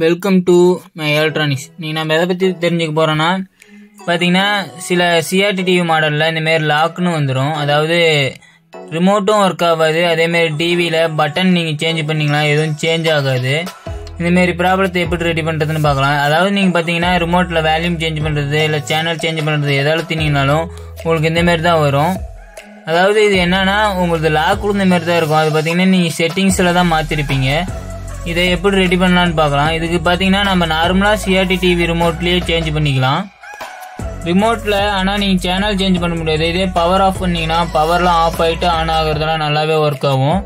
Welcome to my electronics நீங்கள் நம்ம எதை பற்றி தெரிஞ்சுக்க போகிறோன்னா பார்த்தீங்கன்னா சில சிஆர்டி டிவி மாடலில் இந்தமாரி லாக்னு வந்துடும் அதாவது ரிமோட்டும் ஒர்க் ஆகாது. அதேமாரி டிவியில் பட்டன் நீங்கள் சேஞ்ச் பண்ணிங்களா எதுவும் சேஞ்ச் ஆகாது. இந்தமாரி ப்ராப்ளத்தை எப்படி ரெடி பண்ணுறதுன்னு பார்க்கலாம். அதாவது நீங்கள் பார்த்தீங்கன்னா ரிமோட்டில் வேல்யூம் சேஞ்ச் பண்ணுறது இல்லை சேனல் சேஞ்ச் பண்ணுறது எதாவது திணிங்கனாலும் உங்களுக்கு இந்தமாரி தான் வரும். அதாவது இது என்னன்னா உங்களுக்கு லாக் இந்த மாதிரி தான் இருக்கும். அது பார்த்தீங்கன்னா நீங்கள் செட்டிங்ஸில் தான் மாற்றிருப்பீங்க இதை எப்படி ரெடி பண்ணலான்னு பார்க்கலாம். இதுக்கு பார்த்தீங்கன்னா நம்ம நார்மலாக சிஆர்டி டிவி ரிமோட்லேயே சேஞ்ச் பண்ணிக்கலாம். ரிமோட்டில் ஆனால் நீங்கள் சேனல் சேஞ்ச் பண்ண முடியாது. இதே பவர் ஆஃப் பண்ணிங்கன்னா பவர்லாம் ஆஃப் ஆகிட்டு ஆன் ஆகிறதுலாம் நல்லாவே ஒர்க் ஆகும்.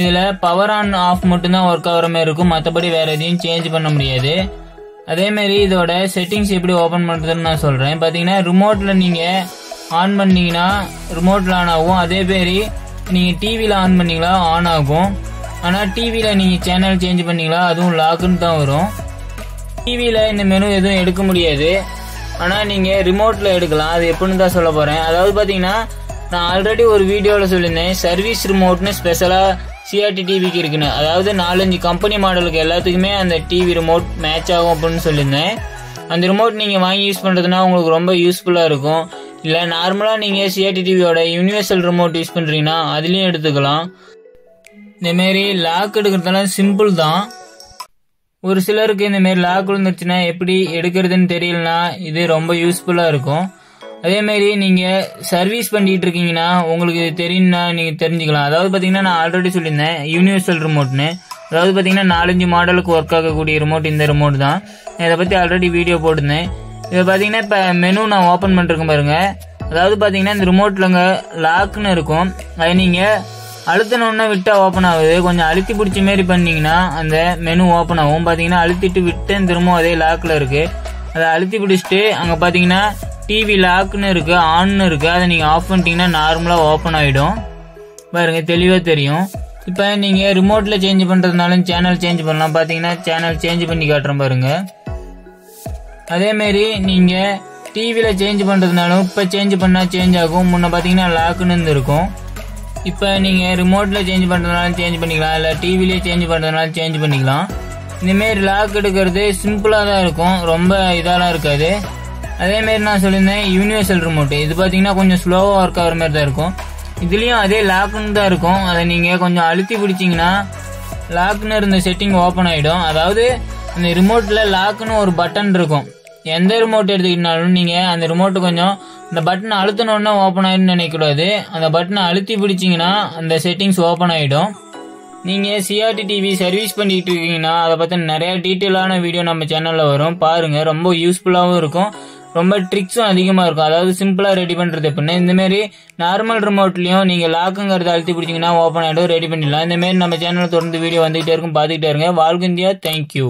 இதில் பவர் ஆன் ஆஃப் மட்டும்தான் ஒர்க் ஆகிற மாதிரி இருக்கும். மற்றபடி வேறு எதையும் சேஞ்ச் பண்ண முடியாது. அதேமாரி இதோட செட்டிங்ஸ் எப்படி ஓப்பன் பண்ணுறதுன்னு நான் சொல்கிறேன் பார்த்தீங்கன்னா ரிமோட்டில் நீங்கள் ஆன் பண்ணிங்கன்னா ரிமோட்டில் ஆன் ஆகும். அதேமாரி நீங்கள் டிவியில் ஆன் பண்ணிங்களா ஆன் ஆகும். ஆனால் டிவியில் நீங்கள் சேனல் சேஞ்ச் பண்ணீங்களா அதுவும் லாக்குன்னு தான் வரும். டிவியில் இந்த மெனு எதுவும் எடுக்க முடியாது. ஆனால் நீங்கள் ரிமோட்டில் எடுக்கலாம். அது எப்படின்னு தான் சொல்ல போகிறேன் அதாவது பார்த்தீங்கன்னா நான் ஆல்ரெடி ஒரு வீடியோவில் சொல்லியிருந்தேன். சர்வீஸ் ரிமோட்னு ஸ்பெஷலாக சிஆர்டி டிவிக்கு இருக்குன்னு. அதாவது நாலஞ்சு கம்பெனி மாடலுக்கு எல்லாத்துக்குமே அந்த டிவி ரிமோட் மேட்ச் ஆகும் அப்படின்னு சொல்லியிருந்தேன். அந்த ரிமோட் நீங்கள் வாங்கி யூஸ் பண்ணுறதுனா உங்களுக்கு ரொம்ப யூஸ்ஃபுல்லாக இருக்கும். இல்லை நார்மலாக நீங்கள் சிஆர்டி டிவியோட யூனிவர்சல் ரிமோட் யூஸ் பண்ணுறீங்கன்னா அதுலேயும் எடுத்துக்கலாம். இந்தமாரி லாக் எடுக்கிறதெல்லாம் சிம்பிள் தான். ஒரு சிலருக்கு இந்தமாரி லாக் விழுந்துருச்சுன்னா எப்படி எடுக்கிறதுன்னு தெரியலனா இது ரொம்ப யூஸ்ஃபுல்லாக இருக்கும். அதேமாரி நீங்கள் சர்வீஸ் பண்ணிட்டு இருக்கீங்கன்னா உங்களுக்கு இது தெரியும்னா நீங்கள் தெரிஞ்சுக்கலாம். அதாவது பார்த்தீங்கன்னா நான் ஆல்ரெடி சொல்லியிருந்தேன் யூனிவர்சல் ரிமோட்னு அதாவது பார்த்தீங்கன்னா நாலஞ்சு மாடலுக்கு ஒர்க் ஆகக்கூடிய ரிமோட் இந்த ரிமோட் தான். இதை பற்றி ஆல்ரெடி வீடியோ போட்டிருந்தேன். இதை பார்த்தீங்கன்னா இப்போ மெனு நான் ஓப்பன் பண்ணிருக்கேன் பாருங்கள் அதாவது பார்த்தீங்கன்னா இந்த ரிமோட்லங்க லாக்னு இருக்கும். அதை நீங்கள் அழுத்தினோடனே விட்டால் ஓப்பன் ஆகுது. கொஞ்சம் அழுத்தி பிடிச்ச மாரி பண்ணீங்கன்னா அந்த மெனு ஓப்பன் ஆகும். பார்த்தீங்கன்னா அழுத்திட்டு விட்டேன் திரும்ப அதே லாக்கில் இருக்குது அதை அழுத்தி பிடிச்சிட்டு அங்கே பார்த்தீங்கன்னா டிவி லாக்னு இருக்குது ஆன்னு இருக்குது அதை நீங்கள் ஆஃப் பண்ணிட்டீங்கன்னா நார்மலாக ஓப்பன் ஆகிடும் பாருங்க தெளிவாக தெரியும். இப்போ நீங்கள் ரிமோட்டில் சேஞ்ச் பண்ணுறதுனாலும் சேனல் சேஞ்ச் பண்ணலாம். பார்த்தீங்கன்னா சேனல் சேஞ்ச் பண்ணி காட்டுறேன் பாருங்கள் அதேமாரி நீங்கள் டிவியில் சேஞ்ச் பண்ணுறதுனாலும் இப்போ சேஞ்ச் பண்ணால் சேஞ்ச் ஆகும். முன்னே பார்த்தீங்கன்னா லாக்குன்னு இருக்கும் இப்போ நீங்கள் ரிமோட்டில் சேஞ்ச் பண்ணுறதுனாலும் சேஞ்ச் பண்ணிக்கலாம் இல்லை டிவிலே சேஞ்ச் பண்ணுறதுனாலும் சேஞ்ச் பண்ணிக்கலாம். இந்தமாரி லாக் எடுக்கிறது சிம்பிளாக தான் இருக்கும் ரொம்ப இதாலாம் இருக்காது. அதேமாரி நான் சொல்லியிருந்தேன் யூனிவர்சல் ரிமோட்டு இது பார்த்தீங்கன்னா கொஞ்சம் ஸ்லோவாக ஒர்க் ஆகிற மாதிரி தான் இருக்கும். இதுலேயும் அதே லாக்குன்னு தான் இருக்கும். அதை நீங்கள் கொஞ்சம் அழுத்தி பிடிச்சிங்கன்னா லாக்னு இருந்த செட்டிங் ஓப்பன் ஆகிடும் அதாவது இந்த ரிமோட்டில் லாக்குன்னு ஒரு பட்டன் இருக்கும். எந்த ரிமோட் எடுத்துக்கிட்டாலும் நீங்கள் அந்த ரிமோட்டு கொஞ்சம் இந்த பட்டனை அழுத்தினோடனே ஓப்பன் ஆகிடும்னு நினைக்கக்கூடாது. அந்த பட்டனை அழுத்தி பிடிச்சிங்கன்னா அந்த செட்டிங்ஸ் ஓப்பன் ஆகிடும் நீங்கள் சிஆர்டி டிவி சர்வீஸ் பண்ணிக்கிட்டு இருக்கீங்கன்னா அதை பற்றி நிறைய டீட்டெயிலான வீடியோ நம்ம சேனலில் வரும். பாருங்கள் ரொம்ப யூஸ்ஃபுல்லாகவும் இருக்கும். ரொம்ப ட்ரிக்ஸும் அதிகமாக இருக்கும். அதாவது சிம்பிளாக ரெடி பண்ணுறது எப்படின்னா இந்தமாரி நார்மல் ரிமோட்லேயும் நீங்கள் லாக்குங்கிறத அழுத்தி பிடிச்சிங்கன்னா ஓப்பன் ஆகிடும் ரெடி பண்ணிடலாம். இந்தமாரி நம்ம சேனலில் தொடர்ந்து வீடியோ வந்துகிட்டே இருக்கும். பார்த்துக்கிட்டே இருங்க. வாழ்க இந்தியா. தேங்க்யூ